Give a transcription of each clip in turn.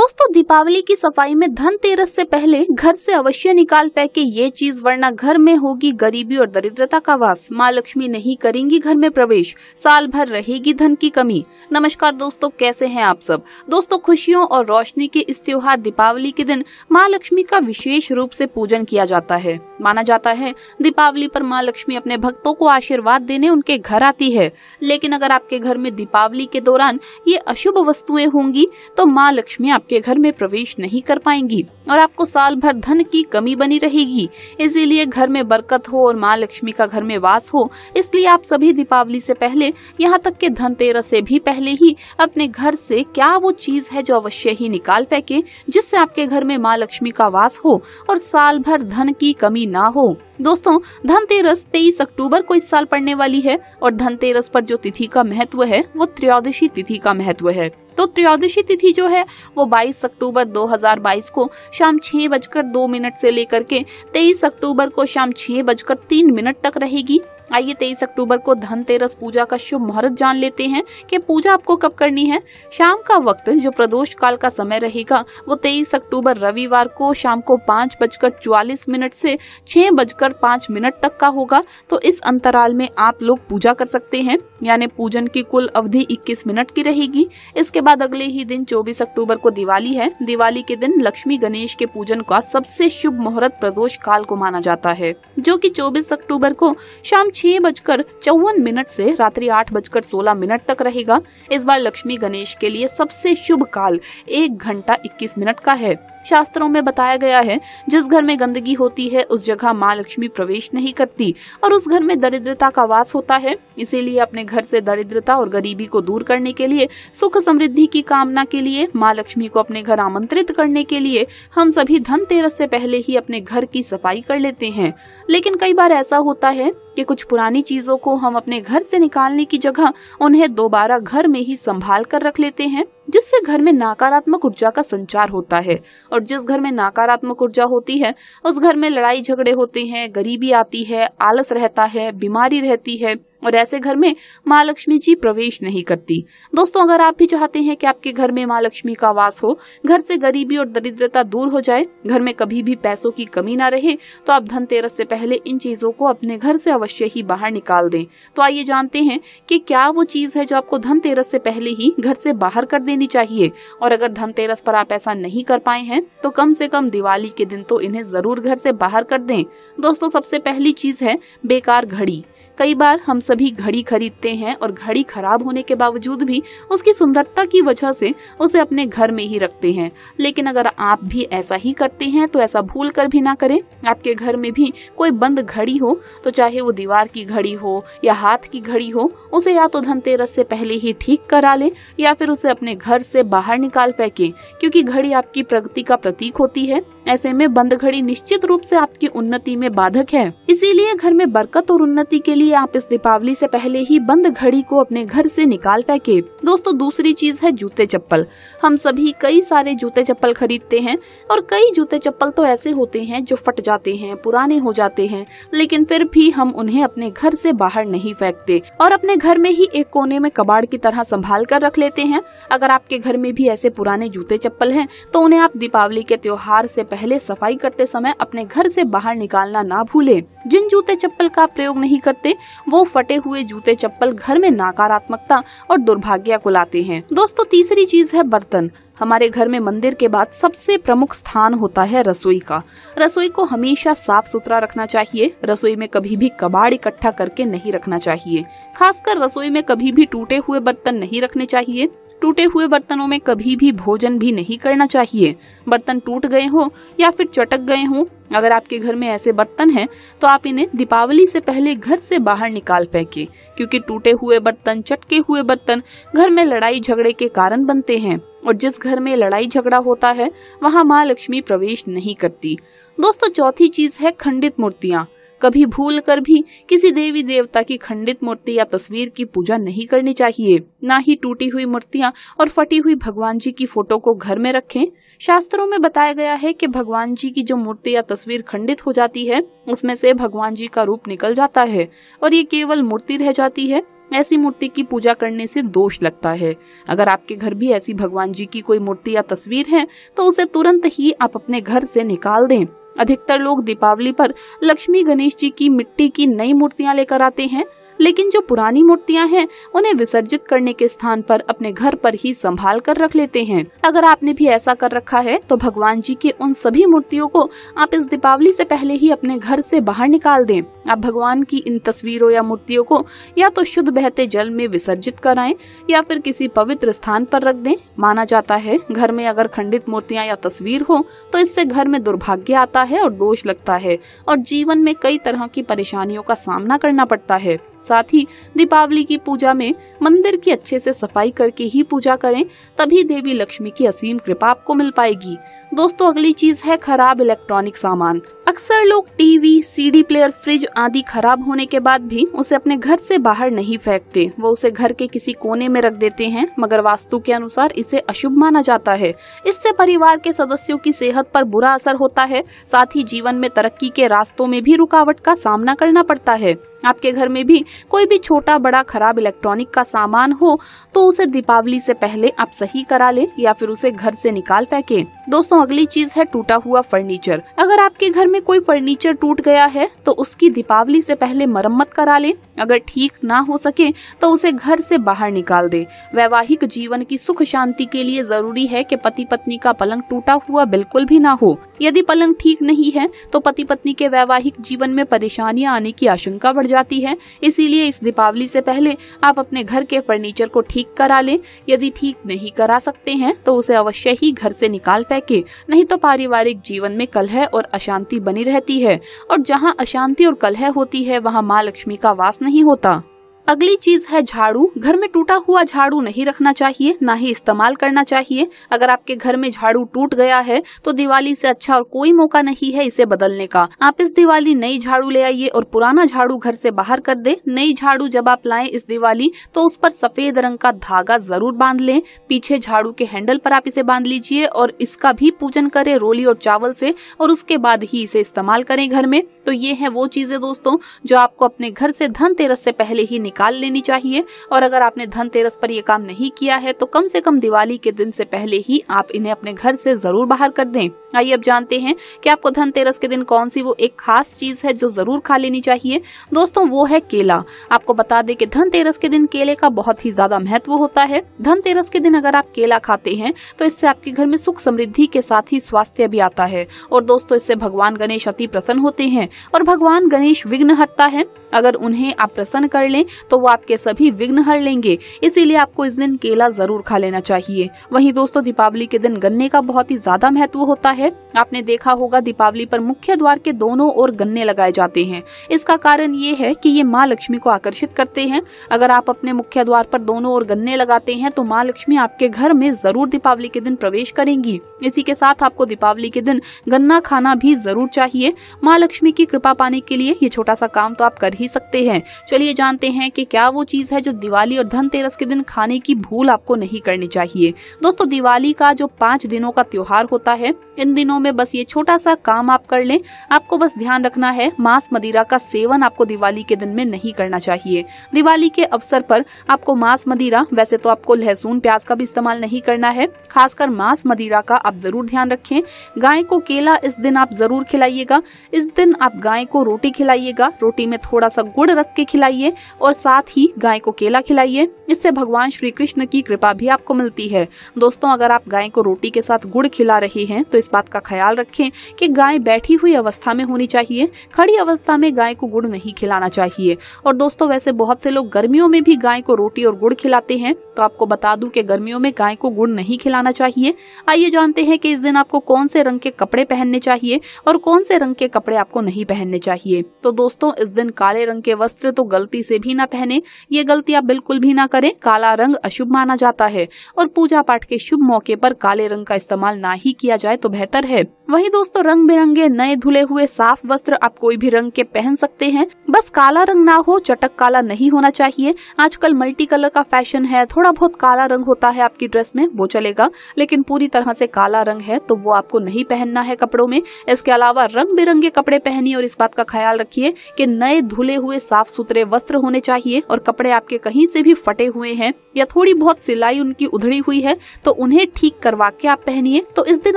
todos दोस्तों दीपावली की सफ़ाई में धनतेरस से पहले घर से अवश्य निकाल फेंके ये चीज़, वरना घर में होगी गरीबी और दरिद्रता का वास। माँ लक्ष्मी नहीं करेंगी घर में प्रवेश। साल भर रहेगी धन की कमी। नमस्कार दोस्तों, कैसे हैं आप सब? दोस्तों, खुशियों और रोशनी के इस त्योहार दीपावली के दिन माँ लक्ष्मी का विशेष रूप से पूजन किया जाता है। माना जाता है, दीपावली पर माँ लक्ष्मी अपने भक्तों को आशीर्वाद देने उनके घर आती है। लेकिन अगर आपके घर में दीपावली के दौरान ये अशुभ वस्तुएँ होंगी तो माँ लक्ष्मी आपके घर में प्रवेश नहीं कर पाएँगी और आपको साल भर धन की कमी बनी रहेगी। इसीलिए घर में बरकत हो और माँ लक्ष्मी का घर में वास हो, इसलिए आप सभी दीपावली से पहले, यहाँ तक के धनतेरस से भी पहले ही अपने घर से क्या वो चीज़ है जो अवश्य ही निकाल फेंके, जिससे आपके घर में माँ लक्ष्मी का वास हो और साल भर धन की कमी ना हो। दोस्तों, धनतेरस 23 अक्टूबर को इस साल पड़ने वाली है और धनतेरस पर जो तिथि का महत्व है, वो त्रयोदशी तिथि का महत्व है। तो त्रयोदशी तिथि जो है, वो 22 अक्टूबर 2022 को शाम छह बजकर दो मिनट से लेकर के 23 अक्टूबर को शाम छह बजकर तीन मिनट तक रहेगी। आइए तेईस अक्टूबर को धनतेरस पूजा का शुभ मुहूर्त जान लेते हैं कि पूजा आपको कब करनी है। शाम का वक्त, जो प्रदोष काल का समय रहेगा, वो तेईस अक्टूबर रविवार को शाम को पाँच बजकर चौवालीस मिनट से छह बजकर पाँच मिनट तक का होगा। तो इस अंतराल में आप लोग पूजा कर सकते हैं, यानी पूजन की कुल अवधि 21 मिनट की रहेगी। इसके बाद अगले ही दिन 24 अक्टूबर को दिवाली है। दिवाली के दिन लक्ष्मी गणेश के पूजन का सबसे शुभ मुहूर्त प्रदोष काल को माना जाता है, जो कि 24 अक्टूबर को शाम छह बजकर चौवन मिनट से रात्रि आठ बजकर सोलह मिनट तक रहेगा। इस बार लक्ष्मी गणेश के लिए सबसे शुभ काल एक घंटा इक्कीस मिनट का है। शास्त्रों में बताया गया है, जिस घर में गंदगी होती है, उस जगह माँ लक्ष्मी प्रवेश नहीं करती और उस घर में दरिद्रता का वास होता है। इसीलिए अपने घर से दरिद्रता और गरीबी को दूर करने के लिए, सुख समृद्धि की कामना के लिए, माँ लक्ष्मी को अपने घर आमंत्रित करने के लिए, हम सभी धनतेरस से पहले ही अपने घर की सफ़ाई कर लेते हैं। लेकिन कई बार ऐसा होता है कि कुछ पुरानी चीज़ों को हम अपने घर से निकालने की जगह उन्हें दोबारा घर में ही संभाल कर रख लेते हैं। जिससे घर में नकारात्मक ऊर्जा का संचार होता है और जिस घर में नकारात्मक ऊर्जा होती है, उस घर में लड़ाई झगड़े होते हैं, गरीबी आती है, आलस रहता है, बीमारी रहती है और ऐसे घर में माँ लक्ष्मी जी प्रवेश नहीं करती। दोस्तों, अगर आप भी चाहते हैं कि आपके घर में माँ लक्ष्मी का वास हो, घर से गरीबी और दरिद्रता दूर हो जाए, घर में कभी भी पैसों की कमी ना रहे तो आप धनतेरस से पहले इन चीज़ों को अपने घर से अवश्य ही बाहर निकाल दें। तो आइए जानते हैं कि क्या वो चीज़ है जो आपको धनतेरस से पहले ही घर से बाहर कर देनी चाहिए। और अगर धनतेरस पर आप ऐसा नहीं कर पाए हैं तो कम से कम दिवाली के दिन तो इन्हें ज़रूर घर से बाहर कर दें। दोस्तों, सबसे पहली चीज़ है बेकार घड़ी। कई बार हम सभी घड़ी खरीदते हैं और घड़ी खराब होने के बावजूद भी उसकी सुंदरता की वजह से उसे अपने घर में ही रखते हैं। लेकिन अगर आप भी ऐसा ही करते हैं तो ऐसा भूल कर भी ना करें। आपके घर में भी कोई बंद घड़ी हो तो चाहे वो दीवार की घड़ी हो या हाथ की घड़ी हो, उसे या तो धनतेरस से पहले ही ठीक करा ले या फिर उसे अपने घर से बाहर निकाल फेंके, क्योंकि घड़ी आपकी प्रगति का प्रतीक होती है। ऐसे में बंद घड़ी निश्चित रूप से आपकी उन्नति में बाधक है। इसीलिए घर में बरकत और उन्नति के लिए आप इस दीपावली से पहले ही बंद घड़ी को अपने घर से निकाल फेंके दोस्तों, दूसरी चीज़ है जूते चप्पल। हम सभी कई सारे जूते चप्पल खरीदते हैं और कई जूते चप्पल तो ऐसे होते हैं जो फट जाते हैं, पुराने हो जाते हैं, लेकिन फिर भी हम उन्हें अपने घर से बाहर नहीं फेंकते और अपने घर में ही एक कोने में कबाड़ की तरह संभाल कर रख लेते हैं। अगर आपके घर में भी ऐसे पुराने जूते चप्पल हैं तो उन्हें आप दीपावली के त्योहार से पहले सफ़ाई करते समय अपने घर से बाहर निकालना ना भूले। जिन जूते चप्पल का प्रयोग नहीं करते वो फटे हुए जूते चप्पल घर में नकारात्मकता और दुर्भाग्य को लाते हैं। दोस्तों, तीसरी चीज़ है बर्तन। हमारे घर में मंदिर के बाद सबसे प्रमुख स्थान होता है रसोई का। रसोई को हमेशा साफ़ सुथरा रखना चाहिए। रसोई में कभी भी कबाड़ इकट्ठा करके नहीं रखना चाहिए। खासकर रसोई में कभी भी टूटे हुए बर्तन नहीं रखने चाहिए। टूटे हुए बर्तनों में कभी भी भोजन भी नहीं करना चाहिए। बर्तन टूट गए हो या फिर चटक गए हो, अगर आपके घर में ऐसे बर्तन हैं तो आप इन्हें दीपावली से पहले घर से बाहर निकाल फेंके, क्योंकि टूटे हुए बर्तन, चटके हुए बर्तन घर में लड़ाई झगड़े के कारण बनते हैं, और जिस घर में लड़ाई झगड़ा होता है, वहाँ माँ लक्ष्मी प्रवेश नहीं करती। दोस्तों, चौथी चीज़ है खंडित मूर्तियाँ। कभी भूल कर भी किसी देवी देवता की खंडित मूर्ति या तस्वीर की पूजा नहीं करनी चाहिए। न ही टूटी हुई मूर्तियाँ और फटी हुई भगवान जी की फ़ोटो को घर में रखें। शास्त्रों में बताया गया है कि भगवान जी की जो मूर्ति या तस्वीर खंडित हो जाती है, उसमें से भगवान जी का रूप निकल जाता है और ये केवल मूर्ति रह जाती है। ऐसी मूर्ति की पूजा करने से दोष लगता है। अगर आपके घर भी ऐसी भगवान जी की कोई मूर्ति या तस्वीर है तो उसे तुरंत ही आप अपने घर से निकाल दें। अधिकतर लोग दीपावली पर लक्ष्मी गणेश जी की मिट्टी की नई मूर्तियाँ लेकर आते हैं। लेकिन जो पुरानी मूर्तियाँ हैं, उन्हें विसर्जित करने के स्थान पर अपने घर पर ही संभाल कर रख लेते हैं। अगर आपने भी ऐसा कर रखा है तो भगवान जी की उन सभी मूर्तियों को आप इस दीपावली से पहले ही अपने घर से बाहर निकाल दें। आप भगवान की इन तस्वीरों या मूर्तियों को या तो शुद्ध बहते जल में विसर्जित कराएँ, या फिर किसी पवित्र स्थान पर रख दें। माना जाता है, घर में अगर खंडित मूर्तियाँ या तस्वीर हो तो इससे घर में दुर्भाग्य आता है और दोष लगता है, और जीवन में कई तरह की परेशानियों का सामना करना पड़ता है। साथ ही दीपावली की पूजा में मंदिर की अच्छे से सफ़ाई करके ही पूजा करें, तभी देवी लक्ष्मी की असीम कृपा आपको मिल पाएगी। दोस्तों, अगली चीज़ है खराब इलेक्ट्रॉनिक सामान। अक्सर लोग टीवी, सीडी प्लेयर, फ्रिज आदि खराब होने के बाद भी उसे अपने घर से बाहर नहीं फेंकते। वो उसे घर के किसी कोने में रख देते हैं, मगर वास्तु के अनुसार इसे अशुभ माना जाता है। इससे परिवार के सदस्यों की सेहत पर बुरा असर होता है, साथ ही जीवन में तरक्की के रास्तों में भी रुकावट का सामना करना पड़ता है। आपके घर में भी कोई भी छोटा, बड़ा, खराब इलेक्ट्रॉनिक का सामान हो तो उसे दीपावली से पहले आप सही करा लें या फिर उसे घर से निकाल फेंके दोस्तों, अगली चीज़ है टूटा हुआ फर्नीचर। अगर आपके घर में कोई फर्नीचर टूट गया है तो उसकी दीपावली से पहले मरम्मत करा लें। अगर ठीक ना हो सके तो उसे घर से बाहर निकाल दे। वैवाहिक जीवन की सुख शांति के लिए ज़रूरी है कि पति पत्नी का पलंग टूटा हुआ बिल्कुल भी ना हो। यदि पलंग ठीक नहीं है तो पति पत्नी के वैवाहिक जीवन में परेशानियाँ आने की आशंका बढ़ जाती है। इसीलिए इस दीपावली से पहले आप अपने घर के फर्नीचर को ठीक करा लें। यदि ठीक नहीं करा सकते हैं तो उसे अवश्य ही घर से निकाल फेंके नहीं तो पारिवारिक जीवन में कलह और अशांति बनी रहती है। और जहाँ अशांति और कलह होती है, वहाँ माँ लक्ष्मी का वास नहीं होता। अगली चीज़ है झाड़ू। घर में टूटा हुआ झाड़ू नहीं रखना चाहिए, ना ही इस्तेमाल करना चाहिए। अगर आपके घर में झाड़ू टूट गया है तो दिवाली से अच्छा और कोई मौका नहीं है इसे बदलने का। आप इस दिवाली नई झाड़ू ले आइए और पुराना झाड़ू घर से बाहर कर दे। नई झाड़ू जब आप लाए इस दिवाली तो उस पर सफ़ेद रंग का धागा ज़रूर बाँध लें। पीछे झाड़ू के हैंडल पर आप इसे बाँध लीजिए और इसका भी पूजन करें रोली और चावल से और उसके बाद ही इसे इस्तेमाल करें घर में। तो ये है वो चीज़ें दोस्तों, जो आपको अपने घर से धनतेरस से पहले ही निकाल लेनी चाहिए। और अगर आपने धनतेरस पर यह काम नहीं किया है तो कम से कम दिवाली के दिन से पहले ही आप इन्हें अपने घर से ज़रूर बाहर कर दें। आइए अब जानते हैं कि आपको धनतेरस के दिन कौन सी वो एक खास चीज़ है जो ज़रूर खा लेनी चाहिए। दोस्तों, वो है केला। आपको बता दें कि धनतेरस के दिन केले का बहुत ही ज़्यादा महत्व होता है। धनतेरस के दिन अगर आप केला खाते हैं तो इससे आपके घर में सुख समृद्धि के साथ ही स्वास्थ्य भी आता है। और दोस्तों, इससे भगवान गणेश अति प्रसन्न होते हैं और भगवान गणेश विघ्न हटता है। अगर उन्हें आप प्रसन्न कर लें तो वो आपके सभी विघ्न हर लेंगे। इसीलिए आपको इस दिन केला ज़रूर खा लेना चाहिए। वहीं दोस्तों, दीपावली के दिन गन्ने का बहुत ही ज़्यादा महत्व होता है। आपने देखा होगा, दीपावली पर मुख्य द्वार के दोनों ओर गन्ने लगाए जाते हैं। इसका कारण ये है कि ये माँ लक्ष्मी को आकर्षित करते हैं। अगर आप अपने मुख्य द्वार पर दोनों ओर गन्ने लगाते हैं तो माँ लक्ष्मी आपके घर में ज़रूर दीपावली के दिन प्रवेश करेंगी। इसी के साथ आपको दीपावली के दिन गन्ना खाना भी ज़रूर चाहिए। माँ लक्ष्मी की कृपा पाने के लिए ये छोटा सा काम तो आप कर ही सकते हैं। चलिए जानते हैं कि क्या वो चीज़ है जो दिवाली और धनतेरस के दिन खाने की भूल आपको नहीं करनी चाहिए। दोस्तों, दिवाली का जो पाँच दिनों का त्योहार होता है, इन दिनों में बस ये छोटा सा काम आप कर लें। आपको बस ध्यान रखना है, मांस मदिरा का सेवन आपको दिवाली के दिन में नहीं करना चाहिए। दिवाली के अवसर पर आपको मांस मदिरा, वैसे तो आपको लहसुन, प्याज का भी इस्तेमाल नहीं करना है। खासकर मांस मदिरा का आप ज़रूर ध्यान रखें। गाय को केला इस दिन आप ज़रूर खिलाइएगा। इस दिन आप गाय को रोटी खिलाइएगा। रोटी में थोड़ा सा गुड़ रख के खिलाइए और साथ ही गाय को केला खिलाइए। इससे भगवान श्री कृष्ण की कृपा भी आपको मिलती है। दोस्तों, अगर आप गाय को रोटी के साथ गुड़ खिला रहे हैं तो इस बात का ख्याल रखें कि गाय बैठी हुई अवस्था में होनी चाहिए, खड़ी अवस्था में गाय को गुड़ नहीं खिलाना चाहिए। और दोस्तों, वैसे बहुत से लोग गर्मियों में भी गाय को रोटी और गुड़ खिलाते हैं। तो आपको बता दूँ कि गर्मियों में गाय को गुड़ नहीं खिलाना चाहिए। आइए जानते हैं कि इस दिन आपको कौन से रंग के कपड़े पहनने चाहिए और कौन से रंग के कपड़े आपको नहीं पहनने चाहिए। तो दोस्तों, इस दिन काले रंग के वस्त्र तो गलती से भी ना पहने। ये गलती आप बिल्कुल भी ना करें। काला रंग अशुभ माना जाता है और पूजा पाठ के शुभ मौके पर काले रंग का इस्तेमाल ना ही किया जाए तो बेहतर है। वही दोस्तों रंग बिरंगे नए धुले हुए साफ़ वस्त्र आप कोई भी रंग के पहन सकते हैं। बस काला रंग ना हो, चटक काला नहीं होना चाहिए। आजकल मल्टी कलर का फ़ैशन है, थोड़ा बहुत काला रंग होता है आपकी ड्रेस में, वो चलेगा। लेकिन पूरी तरह से काला रंग है तो वो आपको नहीं पहनना है कपड़ों में। इसके अलावा रंग बिरंगे कपड़े पहनिए और इस बात का ख्याल रखिए कि नए धुले हुए साफ़ सुथरे वस्त्र होने चाहिए और कपड़े आपके कहीं से भी फटे हुए हैं या थोड़ी बहुत सिलाई उनकी उधड़ी हुई है तो उन्हें ठीक करवा के आप पहनिए। तो इस दिन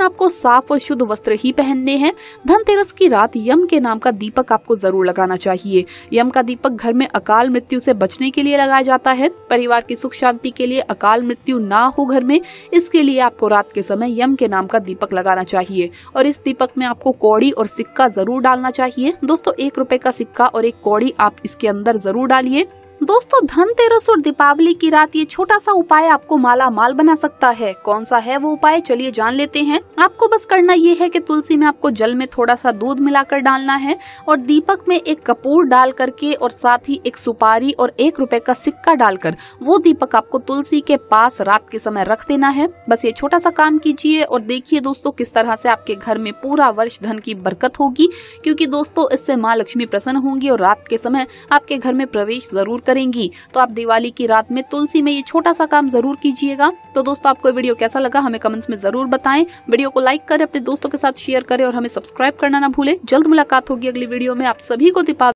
आपको साफ़ और शुद्ध वस्त्र ही पहनने हैं। धनतेरस की रात यम के नाम का दीपक आपको ज़रूर लगाना चाहिए। यम का दीपक घर में अकाल मृत्यु से बचने के लिए लगाया जाता है। परिवार की सुख शांति के लिए अकाल मृत्यु ना हो घर में, इसके लिए आपको रात के समय यम के नाम का दीपक लगाना चाहिए। और इस दीपक में आपको कौड़ी और सिक्का ज़रूर डालना चाहिए। दोस्तों, एक रुपए का सिक्का और एक कौड़ी आप इसके अंदर ज़रूर डालिए। दोस्तों, धनतेरस और दीपावली की रात ये छोटा सा उपाय आपको माला माल बना सकता है। कौन सा है वो उपाय? चलिए जान लेते हैं। आपको बस करना ये है कि तुलसी में आपको जल में थोड़ा सा दूध मिलाकर डालना है और दीपक में एक कपूर डाल करके और साथ ही एक सुपारी और एक रुपए का सिक्का डालकर वो दीपक आपको तुलसी के पास रात के समय रख देना है। बस ये छोटा सा काम कीजिए और देखिए दोस्तों, किस तरह से आपके घर में पूरा वर्ष धन की बरकत होगी, क्योंकि दोस्तों, इससे माँ लक्ष्मी प्रसन्न होंगी और रात के समय आपके घर में प्रवेश ज़रूर करेंगी। तो आप दिवाली की रात में तुलसी में ये छोटा सा काम ज़रूर कीजिएगा। तो दोस्तों, आपको वीडियो कैसा लगा हमें कमेंट्स में ज़रूर बताएँ। वीडियो को लाइक करें, अपने दोस्तों के साथ शेयर करें और हमें सब्सक्राइब करना ना भूलें। जल्द मुलाकात होगी अगली वीडियो में। आप सभी को दीपावली